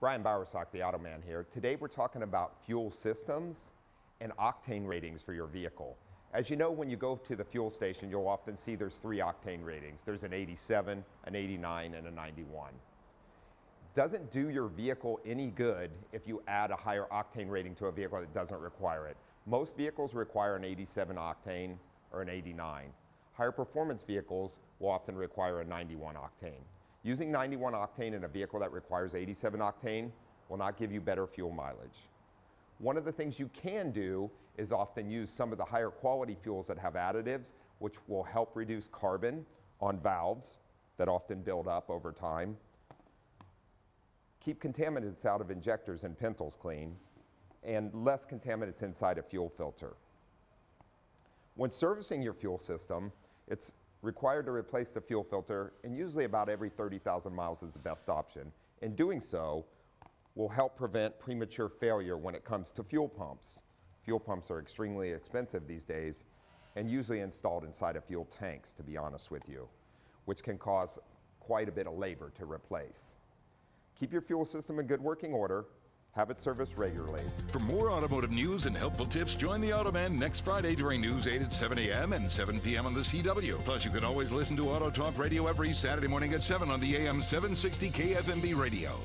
Brian Bowersock, the auto man here. Today we're talking about fuel systems and octane ratings for your vehicle. As you know, when you go to the fuel station, you'll often see there's three octane ratings. There's an 87, an 89, and a 91. Doesn't do your vehicle any good if you add a higher octane rating to a vehicle that doesn't require it. Most vehicles require an 87 octane or an 89. Higher performance vehicles will often require a 91 octane. Using 91 octane in a vehicle that requires 87 octane will not give you better fuel mileage. One of the things you can do is often use some of the higher quality fuels that have additives, which will help reduce carbon on valves that often build up over time. Keep contaminants out of injectors and pintles clean, and less contaminants inside a fuel filter. When servicing your fuel system, it's required to replace the fuel filter, and usually about every 30,000 miles is the best option. In doing so, will help prevent premature failure when it comes to fuel pumps. Fuel pumps are extremely expensive these days and usually installed inside of fuel tanks, to be honest with you, which can cause quite a bit of labor to replace. Keep your fuel system in good working order have it serviced regularly. For more automotive news and helpful tips, join the Automan next Friday during News 8 at 7 a.m. and 7 p.m. on the CW. Plus, you can always listen to Auto Talk Radio every Saturday morning at 7 on the AM 760 KFMB radio.